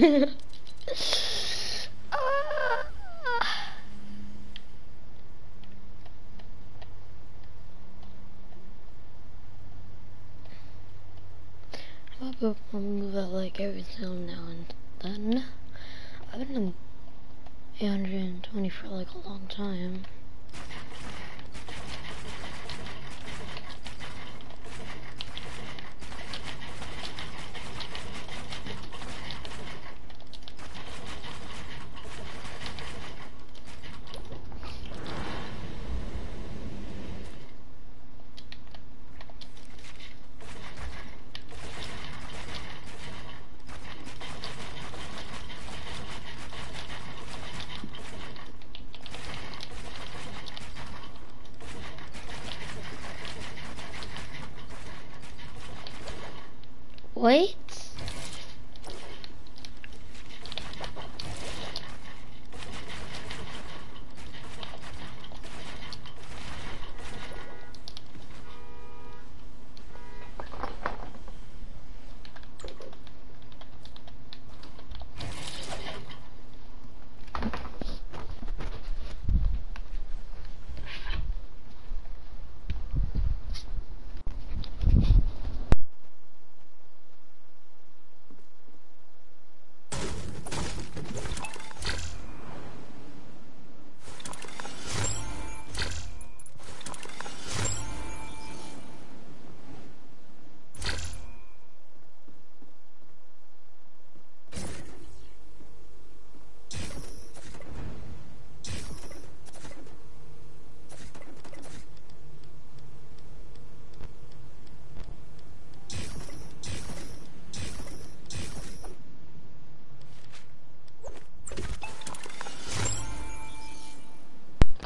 I'll move out like every so now and then. I've been in 820 for like a long time.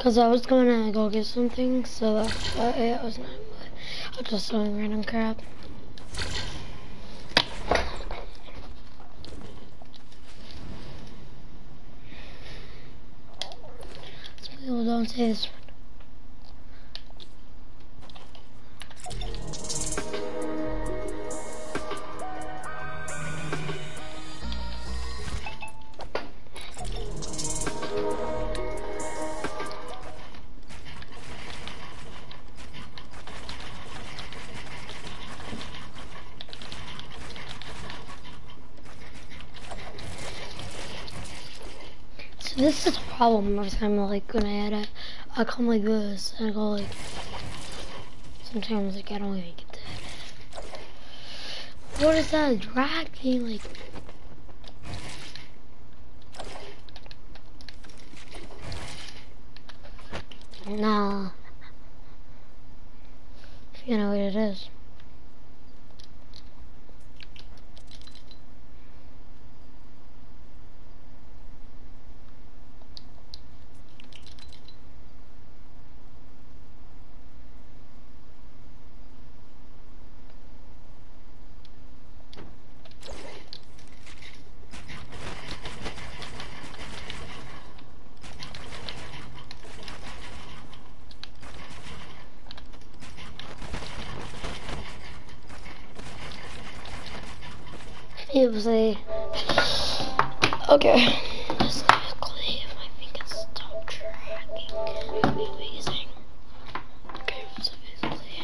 Cause I was gonna go get something, so that's why I was not. I was just doing random crap. Some people don't say this problem every time like when I edit. I come like this and I go like sometimes like I don't even get edit. What is that drag thing like Nah. You know what it is. It was a okay. Just quickly, if my feet can stop dragging, it would be amazing. Okay, so basically.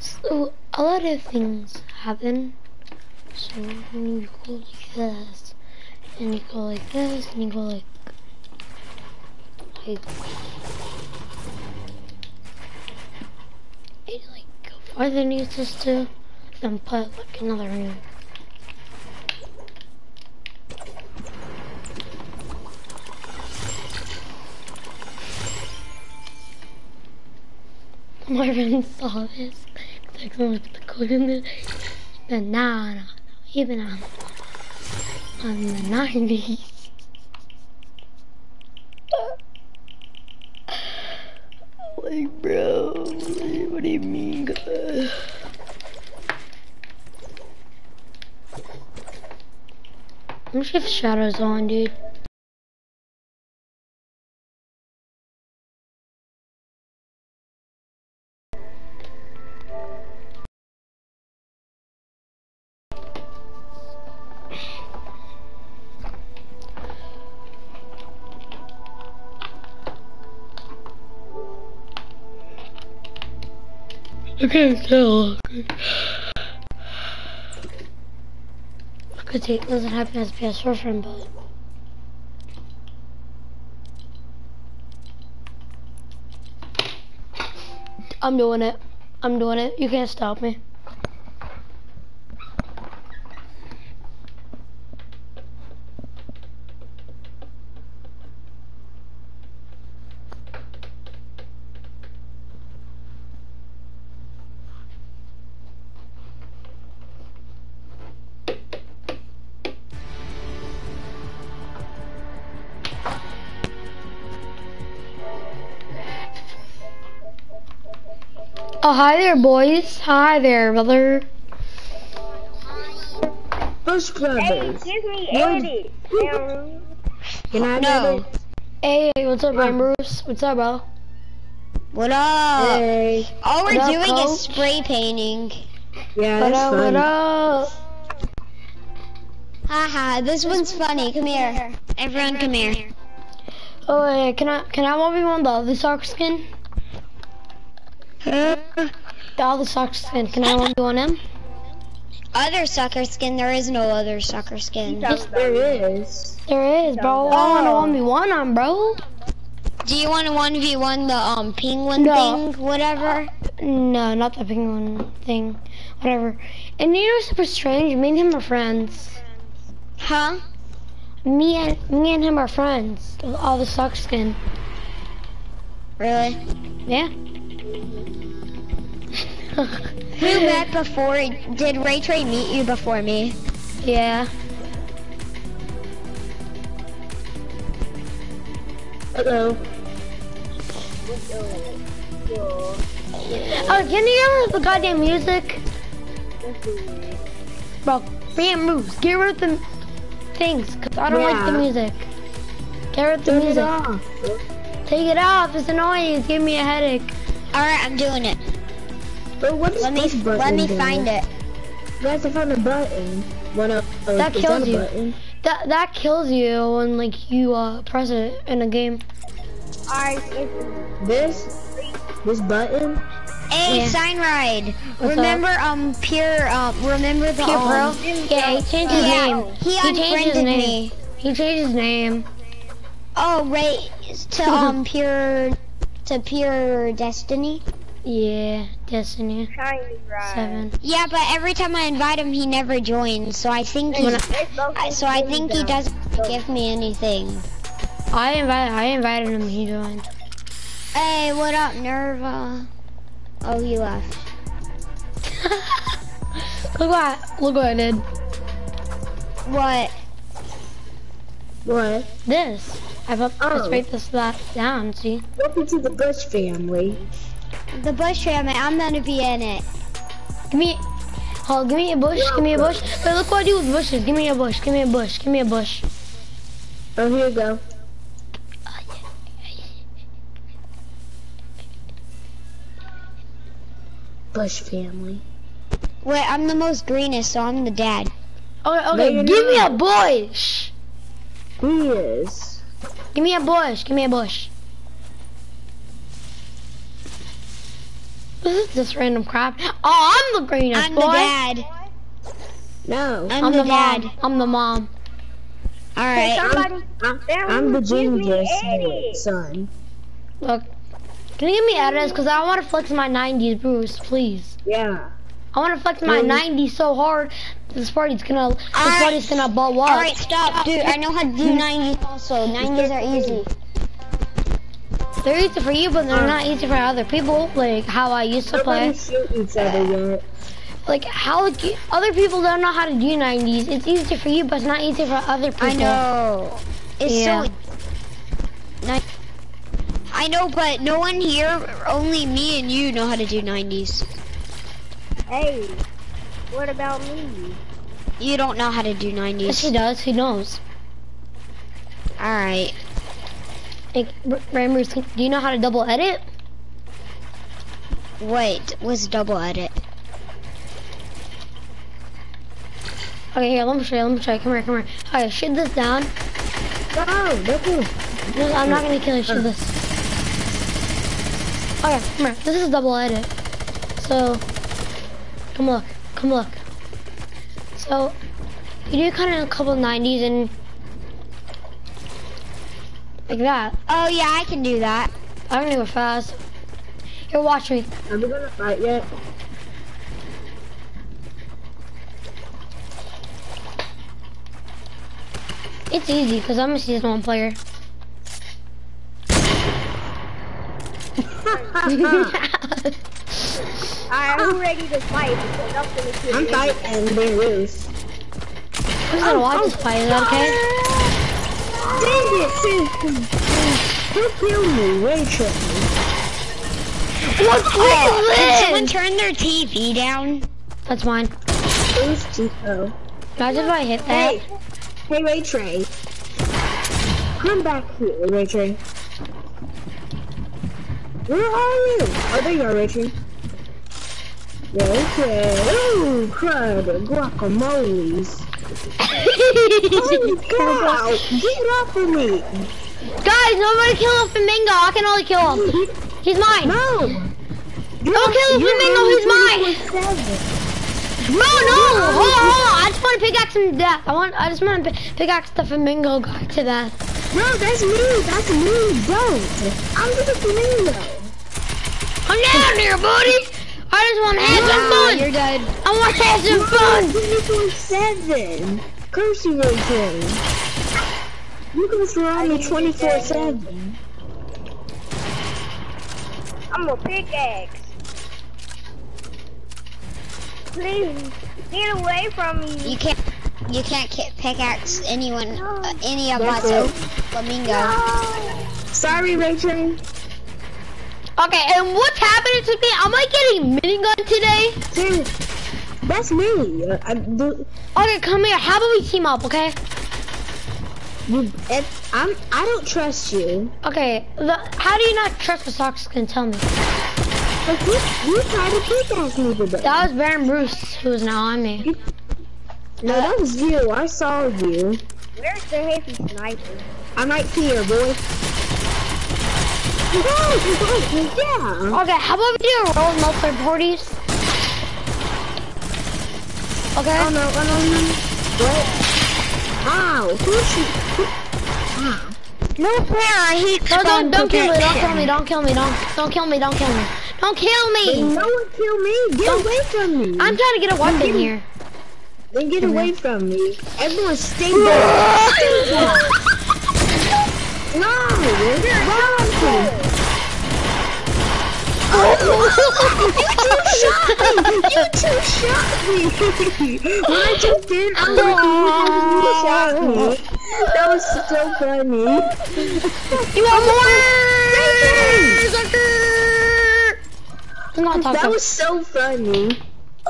So a lot of things happen. So when you go like this, and you go like this, and you go like like it like go farther than you used to, then put like another room. My friend saw this. Like someone put the code in there. Nah, even on the 90s. Like, bro, what do you mean, God? Let me see if Shadow's on, dude. Can't tell. Because it doesn't happen as PS4 friend, but. I'm doing it. I'm doing it. You can't stop me. There, boys. Hi there, brother. Bush Hey, Brothers. give me What? 80. Can I No. Hey, what's up, Brian Bruce? What's up, bro? What up? Hey. All we're What doing coach? is spray painting. Yeah, What that's up, fun. what up? Haha, this one's funny. Come here. Everyone come here. Oh, yeah, can I, can I 1v1 the other sock skin? All the other sock skin, can I 1v1 him? Other sucker skin, there is no other sucker skin. There is. There is, bro. I want to 1v1 him, bro. Do you want to 1v1 the um penguin No. thing, whatever? No, not the penguin thing. Whatever. And you know what's super strange? Me and him are friends. Huh? Me and me and him are friends. All the sock skin. Really? Yeah. Who met before? Did Ray Trey meet you before me? yeah. Hello. Oh, can you hear the goddamn music? Bro, Brian moves. Get rid of the things, cause I don't like the music. Get rid of the Turn it music. off. Take it off. It's annoying. It's giving me a headache. All right, I'm doing it. But what is Let me button let me do? find it. You have to find a button. One of uh, That is kills a you. Button? That that kills you when like you uh press it in a game. Alright, This, this button. Hey, Yeah. sign ride. What's remember um pure um remember the Pure Pro. um, Yeah, he changed his yeah, name. he changed his name. me. He changed his name. Oh, Ray to um pure to pure destiny. Yeah, Destiny shiny. Seven. Yeah, but every time I invite him, he never joins. So I think he, I- so I think he doesn't give me anything. I invited I invited him. He joined. Hey, what up, Nerva? Oh, he left. look what look what I did. What? What? This. I've up Oh. let's break this that down. See. Welcome to the Bush family. The bush family. I'm gonna be in it. Give me. Oh, give me a bush. Give me a bush. Wait, look what I do with bushes. Give me a bush. Give me a bush. Give me a bush. Oh, here you go. Bush family. Wait, I'm the most greenest, so I'm the dad. Oh, okay, okay. you're give me a bush. He is. Give me a bush. Give me a bush. This is just random crap. Oh, I'm the greenest I'm boy. the dad. No. I'm, I'm the, the dad. mom. I'm the mom. All right. Somebody, I'm, I'm the was- give ginger son. Look. Can you give me edits? Because I want to flex my 90s, Bruce, please. Yeah. I want to flex my Mm. 90s so hard. This party's gonna, this Alright. party's gonna blow up. All right, stop, dude. I know how to do 90s also. 90s are easy. They're easy for you, but they're uh. not easy for other people. Like how I used to play. Shoot each other yet. like how other people don't know how to do 90s. It's easy for you, but it's not easy for other people. I know. It's Yeah. so. I know, but no one here, only me and you know how to do 90s. Hey, what about me? You don't know how to do Yes, he does. He knows. Alright. Like, R- Rammers, do you know how to double edit? Wait, what's double edit? Okay, here, let me show you. Let me show you. Come here, come here. Okay, shoot this down. No, don't do it. No, I'm not gonna kill you. Shoot this. Okay, come here. This is double edit. So, come look. Come look. So, you do kind of a couple 90s and like that. Oh yeah, I can do that. I'm gonna go fast. Here, watch me. Are we gonna fight yet? It's easy because I'm a season one player. Alright, who ready to fight? I'm gonna kill I'm you. fighting Beirut. I'm gonna watch this fight. Is that okay? Dang it, sis. Who killed me? Rachel. What Oh, can someone turn their TV down? That's mine. Who's Chico? Imagine if I hit that. Hey, hey, Ray Trey. Come back here, Ray Trey. Where are you? Oh, there you are, Ray Trey. Ray Trey. Ooh, crud, guacamoles. Holy cow! Get off of me! Guys, nobody kill a flamingo. I can only kill him. He's mine. No! Don't kill the flamingo. He's mine. No, no. Hold on, hold on. I just want to pickaxe him to death. I want. I just want to pickaxe the flamingo guy to death. No, that's me! That's me! Don't! I'm the flamingo! I'm down here, buddy. I just want to have some Ah, fun. you're dead. I want to have some fun. 24-7! Curse you, Ray Trey. You can surround me 24-7. I'm a pickaxe. Please, get away from me. You can't. You can't pickaxe anyone, uh, any of us. it. Flamingo. Sorry, Ray Trey. Okay, and what's happening to me? Am I getting minigun today? Dude, that's me. Uh, I, do, Okay, come here. How about we team up, okay? you, it, I'm, I don't trust you. Okay, the, how do you not trust the socks can tell me? Like, you, you tried to pickaxe me today. That was Baron Bruce who is now on me. No, that was you. I saw you. Where's the heavy sniper? I'm right here, boy. Oh, yeah. Okay, how about we do a roll with multiplayer parties? Okay. Oh no, oh no, no. What? Ow, who's you? Ow. No fair. I hate No, don't, don't kill me, don't kill me, don't kill me, don't, don't kill me, don't kill me. Don't kill me! no one kill me. Get Don't- away from me. I'm trying to get a weapon here. Then get away from me. Everyone stay back. Stay back. No, run. You two shot me. When I jumped in, I was like, you shot me. That was so funny. You want more? Sucker! Let's not talk That was so funny.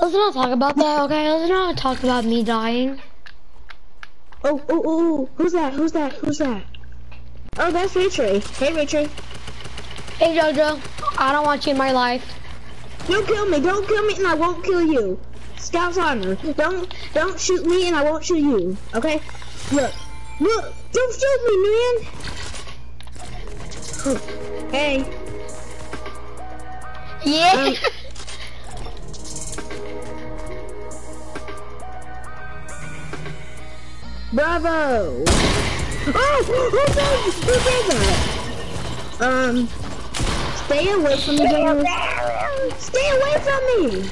let's not talk about that, okay? Let's not talk about me dying. Oh, oh, oh, oh. Who's that? Who's that? Who's that? Oh, that's Raytrey. Hey, Raytrey. Hey Jojo, I don't want you in my life. Don't kill me. Don't kill me, and I won't kill you. Scout's honor. Don't, don't shoot me, and I won't shoot you. Okay? Look, look. Don't shoot me, man. Hey. Yeah. Um, Bravo. Oh, who did, who did that? Um, stay away from me, Daniel. Stay away from me.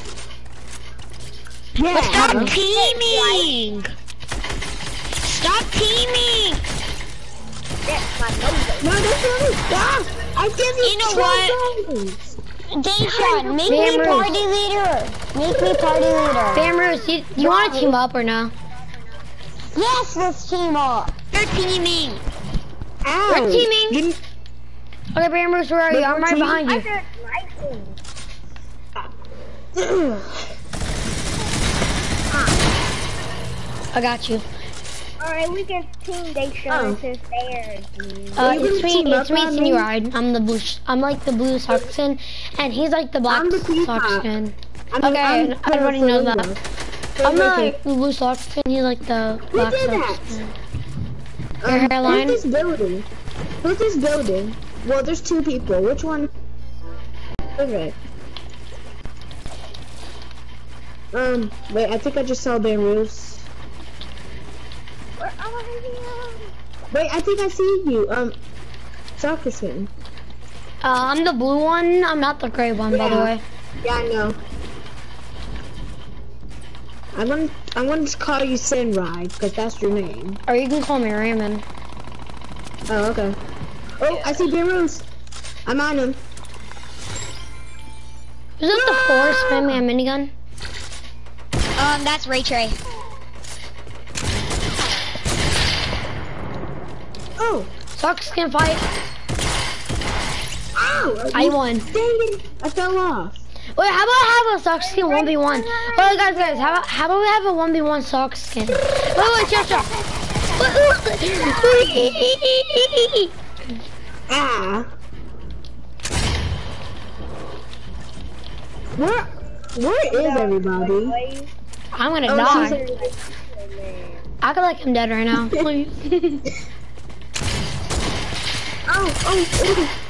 Yeah. Stop teaming! Stop teaming! That's my nose. No, that's not it. Stop. I give you You know two what? guns. Dayshawn, make Bam me party leader. Make me party leader. Bam you, you want to team up or no? Yes, let's team up. You're teaming. Ow! We're teaming. Didn't- Okay, Bam Roos, where are you? I'm right behind you. I got you. Alright, we can team they show Oh. since they're Uh, it's gonna me, it's me, on Senior me? Ride. I'm the blue, I'm like the blue sock and he's like the black I'm the sock peacock. skin. I'm, Okay, I'm everybody knows that. So I'm not like the blue sock he's like the Who black did that? Um, Your hairline? Who's this building? Who's this building? Well, there's two people. Which one? Okay. Um, wait, I think I just saw Roos. Where are you? Wait, I think I see you. Um, soccer skin. Uh, I'm the blue one, I'm not the gray one, by the way. Yeah, I know. I'm gonna, I'm gonna just call you Sin Ride, because that's your name. Or you can call me Raymond. Oh, okay. Oh, I see Bam Roos. I'm on him. Is it the forest spamming a minigun? Um, that's Ray Trey. Oh, Sock skin fight. ow! I won. Dang it, I fell off. Wait, how about have a sock skin 1v1? Oh, guys, guys, how about, how about we have a 1v1 sock skin? Wait, wait, just Ah. Where, where is everybody? I'm gonna Oh, die. I feel like I'm dead right now. Please. Oh, oh, oh.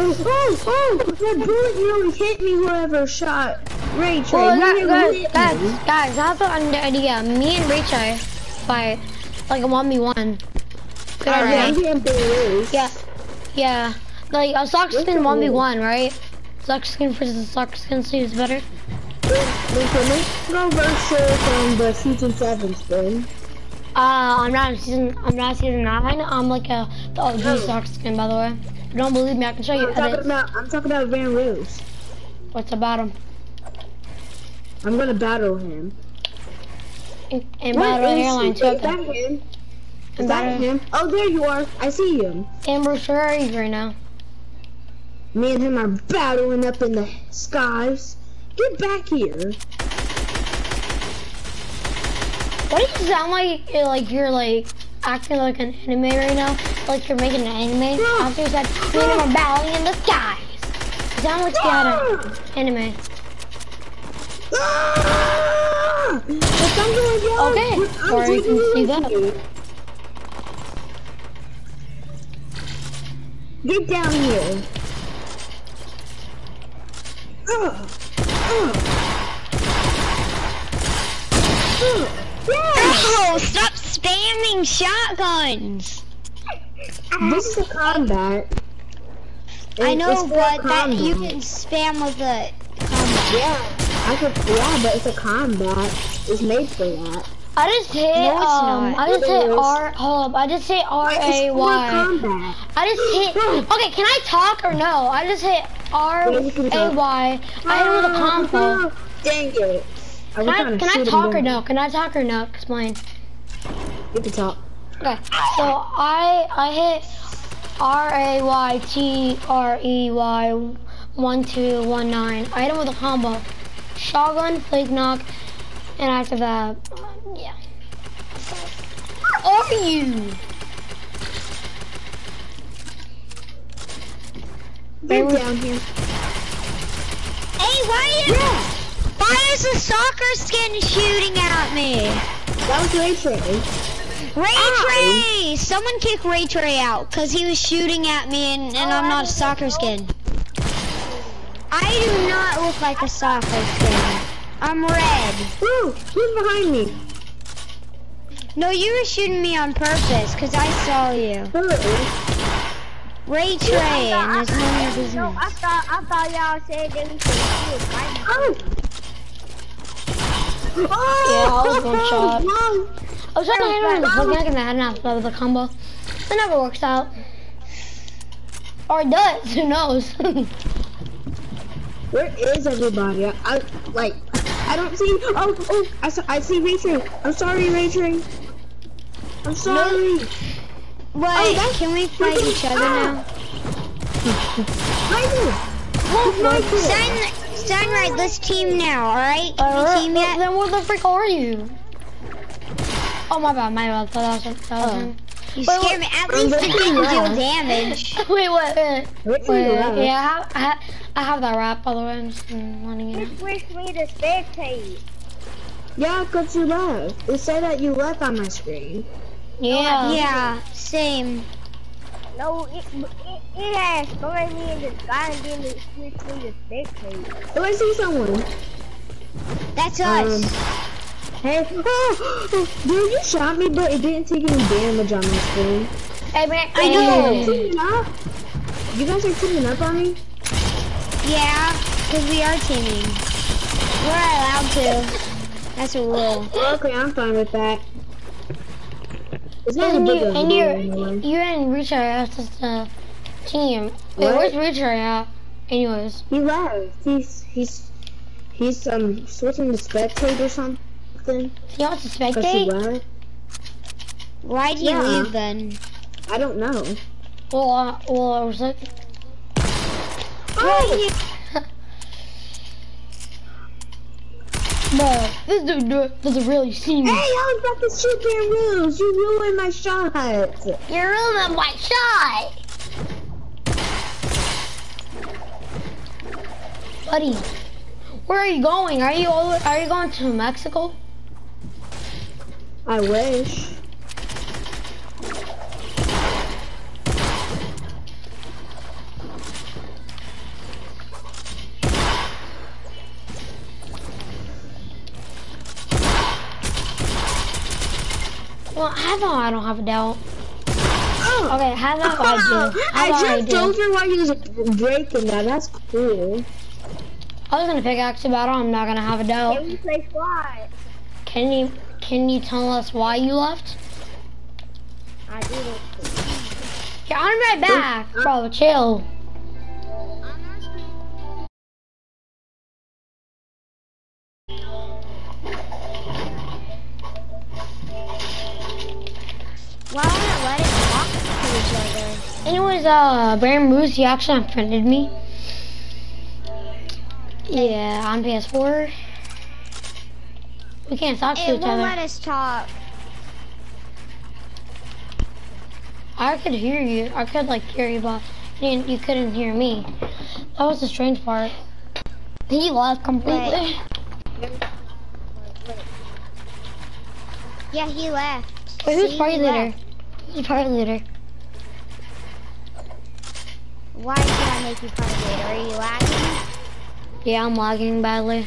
Oh, oh, oh, that bullet nearly hit me whoever shot Ray Trey. well, You guys, guys, guys, guys, I have an idea. Me and Rachel fight like a 1v1. Good Alright, I'm idea. getting big Yeah, yeah. Like a sock skin 1v1, right? Sock skin versus sock skin seems better. Let's go versus um, the season seven spin. Uh, I'm not in season. I'm not season nine. I'm like a the OG Oh. sock skin, by the way. If you don't believe me, I can show you I'm talking about, I'm talking about Van Roos. What's about him? I'm gonna battle him. And, and Where battle is airline he? too. Is that him? Is And that battle. him? Oh, there you are. I see him. Amber, where are you right now? Me and him are battling up in the skies. Get back here. Why does it sound like like you're like acting like an anime right now? Like you're making an anime? Ah! After you said me and him are battling in the skies. It sounds like you had an ah! anime. Ah! The thunder. Okay, sorry, you can see you that. with me. Get down here. Ugh. Ugh. Ugh. Oh, stop spamming shotguns. This is a combat. I know, but that you can spam with the Yeah, I could. Yeah, but it's a combat. It's made for that. I just hit No, it's um not. I just It hit is. R hold up, I just hit R It's A for Y. combat. I just hit okay, can I talk or no? I just hit R A Y. I Yeah, you can A talk. Hit him with a combo. Dang it. I Can I, can I talk or no? Can I talk or no? Explain. You can talk. Okay. So I I hit R A Y T R E Y one two one nine. I hit him with a combo. Shotgun, fake knock, and after that, uh, yeah. Where are you? Get down here. Hey, why is why is the soccer skin shooting at me? That was Ray Trey. Ray Ow. Trey! Someone kick Ray Trey out because he was shooting at me and, and I'm not a soccer skin. I do not look like a soccer skin. I'm red. Ooh, who's behind me? No, you were shooting me on purpose because I saw you. Who? Ray Trey, and there's none of his No, I thought I thought y'all said that we should shoot. right? Oh. Oh, Yeah, I was one shot. No. I was trying to hit him with a fake knock and I had enough with a combo. It never works out. Or it does, who knows? Where is everybody? I, I like I don't see. Oh, oh, I, saw, I see Raytrain. I'm sorry, Raytrain. I'm sorry. Wait, oh, that's- can we fight each other ah. now? Michael. Wolf Michael. Stein, Steinright, let's team now, alright? Can we uh, Alright, team yet? then where the frick are you? Oh my bad, my bad. That was, that was oh. him. You Wait, scared me. At least it didn't deal damage. Wait, wait, wait. Wait, wait wait. yeah, I have, I have, I have that rap, by the way. I'm just letting you. Just wish me to spectate. Yeah, cause you left. It said that you left on my screen. Yeah. Yeah, same. No, it, it, it has thrown me in the sky and then it switched me to spectate. Oh, I see someone. That's Um, us. Hey, oh, dude, you shot me, but it didn't take any damage on my screen. Hey, man, I You know. teaming up? You guys are teaming up on me? Yeah, because we are teaming. We're allowed to. That's a rule. Okay, I'm fine with that. It's not a And, big you, a and you're, anyway. you're in Reacher as a team. Wait, where's Reacher at? Anyways. He left. He's he's he's um switching to spectate or something. He wants to spectate? Why'd you Yeah. leave then? I don't know. Well, uh, well, I was like, Oh, bro, this dude doesn't really see hey, me. I was about to shoot their rules. You ruined my shot. You're ruining my shot! Buddy, where are you going? Are you over, are you going to Mexico? I wish. Well, I know I don't have a doubt. Oh, Okay, how about I do? Oh, how I about I jumped do? over while you was breaking that. That's cool. I was gonna pickaxe you, but I'm not gonna have a doubt. Can we play squad? Can you can you tell us why you left? I did it. Yeah, I'm right back, bro. Chill. Why don't I let us talk to each other? Anyways, uh, Baron Moose, he actually unfriended me. Yeah, on PS4. We can't talk to each other. It won't let us talk. I could hear you. I could like hear you, but you, you couldn't hear me. That was the strange part. He left completely. Yeah, he left. Wait, who's See, party leader? Who's party leader? Why did I make you party leader? Are you lagging? Yeah, I'm lagging badly.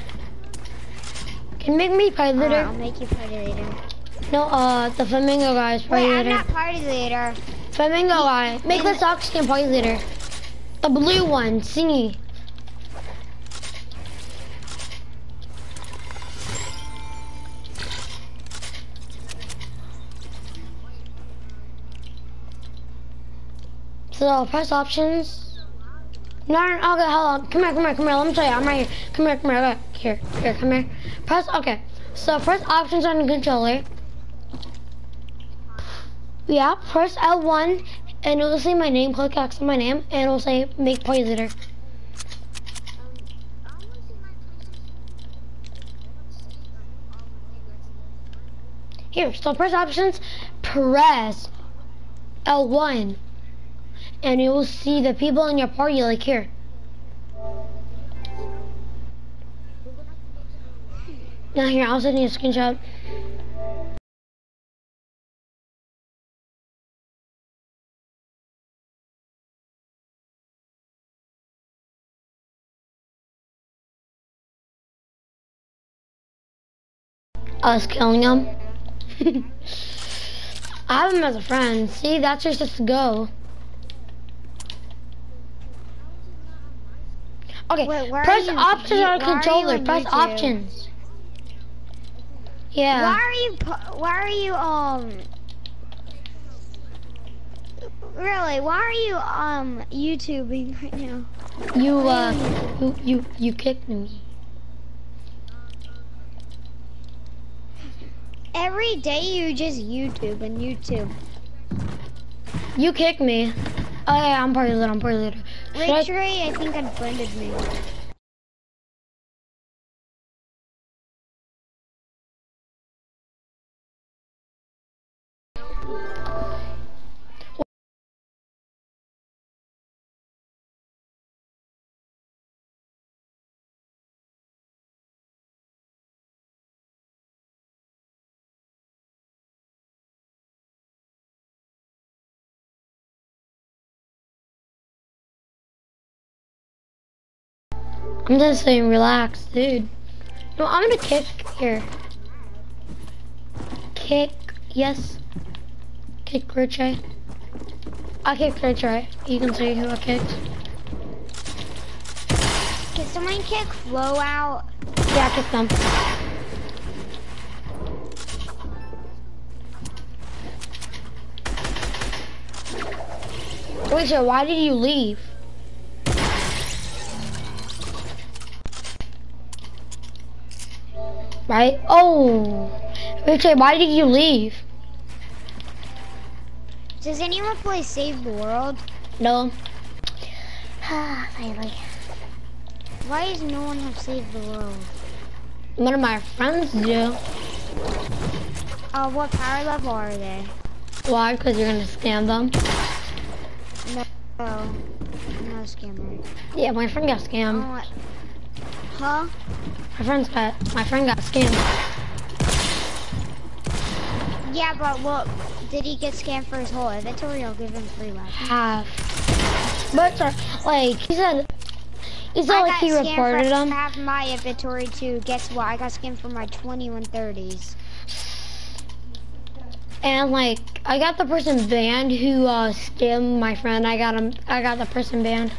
Can you make me party leader? I'll make you party leader. No, uh, the flamingo guy is party Wait, I'm leader. not party leader. Flamingo guy. Make the socks skin party leader. The blue one, Singy. So press options. No, no, no, okay, hold on. Come here, come here, come here. Let me tell you. I'm right here. Come here, come here. Here, here, come here. Press, okay. So press options on the controller. Yeah, press L1 and it'll say my name, click X on my name, and it'll say make leader. Here, so press options, press L1, and you will see the people in your party like here. Now here, I'll send you a screenshot. Us killing him. I have him as a friend. See, that's just to go. Okay, Wait, where are press options you- on controller. Press YouTube? options. Yeah. Why are you? Why are you? Um. really, why are you um YouTubing right now? You uh, you you you kicked me. Every day you just YouTube and YouTube. You kicked me. Oh yeah, I'm party leader. I'm leader. Should I- Rich Ray, I think unfriended me. I'm just saying, relax, dude. No, I'm gonna kick here. Kick, yes. Kick Richie. I kicked Richie. You can see who I kicked. Can someone kick Flo out? Yeah, I kicked them. Richie, why did you leave? Right? Oh, Richie, why did you leave? Does anyone play Save the World? No. Ah, finally. Why does no one have Save the World? One of my friends do. Uh, what power level are they? Why? Because you're gonna scam them. No, I'm not a scammer. Yeah, my friend got scammed. don't Huh? My friend's got. My friend got scammed. Yeah, but look, did he get scammed for his whole inventory? I'll give him free weapons. Half. But like he said, he said I like got he scammed reported for them. half my inventory too. Guess what? I got scammed for my 2130s. And like I got the person banned who uh scammed my friend. I got him. I got the person banned.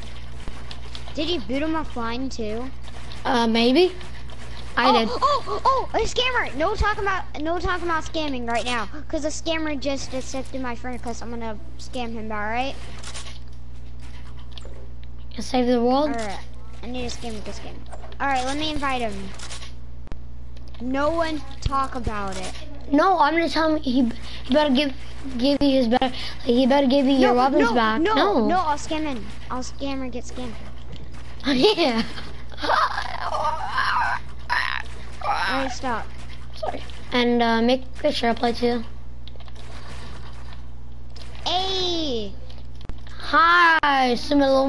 Did you boot him offline too? Uh, maybe. I oh, did. Oh, oh, oh a scammer! No talking about, no talking about scamming right now, cause a scammer just accepted my friend request. I'm gonna scam him. All right. Save the world. All right. I need to scam this game. All right, let me invite him. No one talk about it. No, I'm gonna tell him he, he better give give you his better. He better give you your no, weapons no, back. No, no, no, I'll scam him. I'll scam or get scammed. yeah. Alright, stop. Sorry. And uh, make sure picture. I play too. Hey! Hi, Similar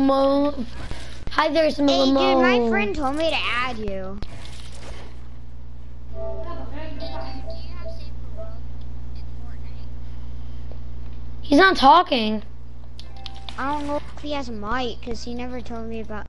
Hi there, Similar hey, Hey, dude, my friend told me to add you. He's not talking. I don't know if he has a mic, because he never told me about...